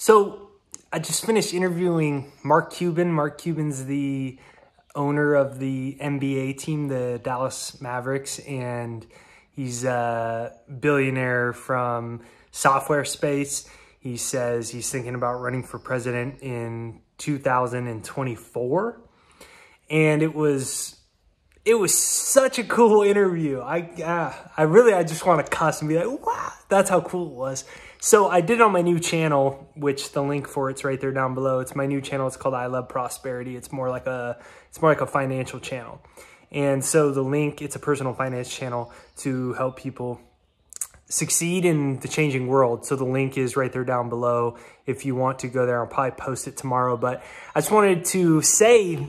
So I just finished interviewing Mark Cuban. Mark Cuban's the owner of the NBA team, the Dallas Mavericks, and he's a billionaire from software space. He says he's thinking about running for president in 2024. And it was it was such a cool interview. I uh, I really I just want to cuss and be like, wow, that's how cool it was. So I did on my new channel, which the link for it's right there down below. It's my new channel. It's called I Love Prosperity. It's more like a it's more like a financial channel. And so the link, it's a personal finance channel to help people succeed in the changing world. So the link is right there down below if you want to go there. I'll probably post it tomorrow. But I just wanted to say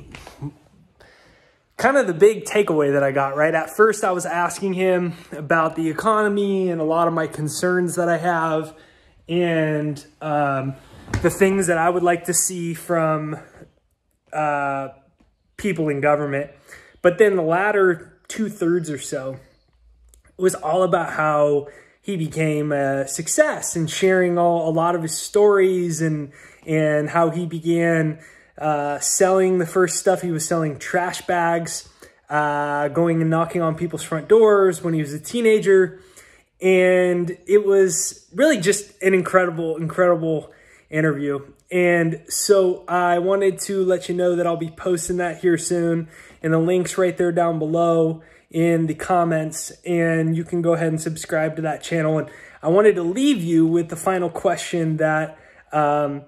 kind of the big takeaway that I got, right? At first, I was asking him about the economy and a lot of my concerns that I have and um, the things that I would like to see from uh, people in government. But then the latter two thirds or so was all about how he became a success and sharing all a lot of his stories and and how he began uh, selling the first stuff. He was selling trash bags, uh, going and knocking on people's front doors when he was a teenager. And it was really just an incredible, incredible interview. And so I wanted to let you know that I'll be posting that here soon. And the link's right there down below in the comments. And you can go ahead and subscribe to that channel. And I wanted to leave you with the final question that um,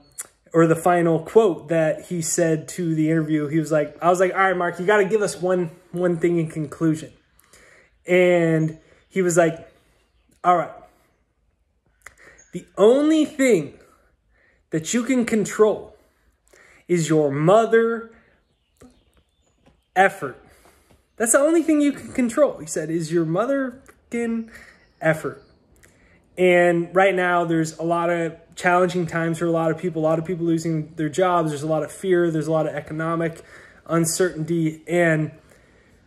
or the final quote that he said to the interview. He was like, I was like, all right, Mark, you got to give us one, one thing in conclusion. And he was like, all right, the only thing that you can control is your mother effort. That's the only thing you can control. He said, is your mother effort. And right now, there's a lot of challenging times for a lot of people, a lot of people losing their jobs. There's a lot of fear. There's a lot of economic uncertainty. And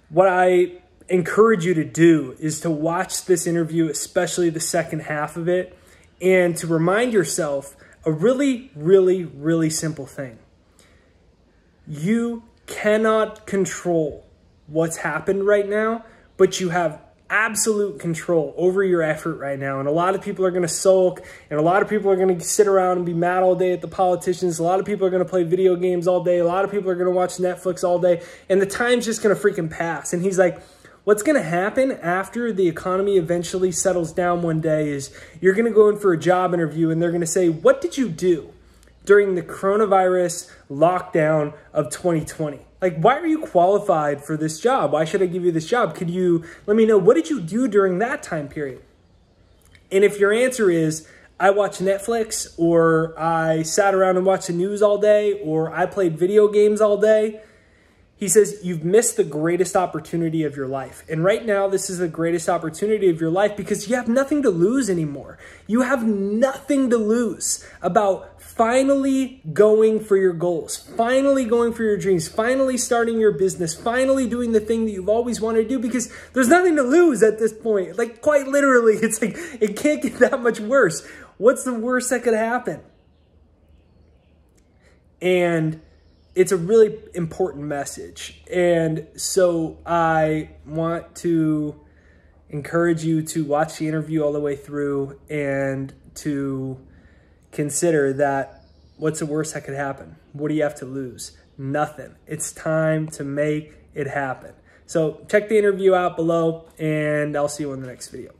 what I encourage you to do is to watch this interview, especially the second half of it, and to remind yourself a really, really, really simple thing. You cannot control what's happened right now, but you have absolute control over your effort right now. And a lot of people are going to sulk, and a lot of people are going to sit around and be mad all day at the politicians. A lot of people are going to play video games all day. A lot of people are going to watch Netflix all day. And the time's just going to freaking pass. And he's like, What's going to happen after the economy eventually settles down one day is you're going to go in for a job interview and they're going to say, What did you do during the coronavirus lockdown of 2020? Like, why are you qualified for this job? Why should I give you this job? Could you let me know what did you do during that time period? And if your answer is, I watched Netflix, or I sat around and watched the news all day, or I played video games all day, he says, You've missed the greatest opportunity of your life. And right now, this is the greatest opportunity of your life because you have nothing to lose anymore. You have nothing to lose about finally going for your goals, finally going for your dreams, finally starting your business, finally doing the thing that you've always wanted to do because there's nothing to lose at this point. Like, quite literally, it's like it can't get that much worse. What's the worst that could happen? And it's a really important message. And so I want to encourage you to watch the interview all the way through and to consider that what's the worst that could happen? What do you have to lose? Nothing. It's time to make it happen. So check the interview out below and I'll see you in the next video.